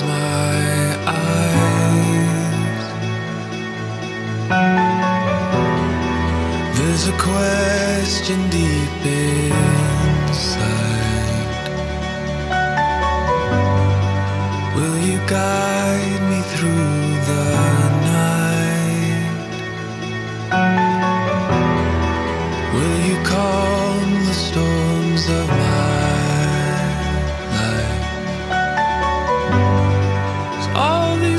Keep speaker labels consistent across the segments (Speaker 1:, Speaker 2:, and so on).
Speaker 1: my eyes. There's a question deep inside. Will you guide me through the night? Will you calm the storms of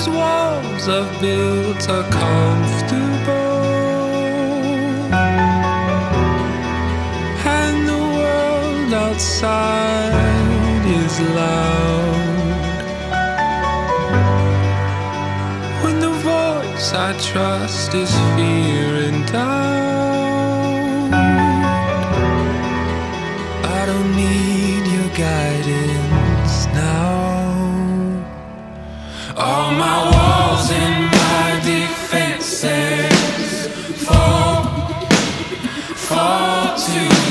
Speaker 1: these walls I've built are comfortable. And the world outside is loud. When the voice I trust is fear and doubt, I don't need your guidance to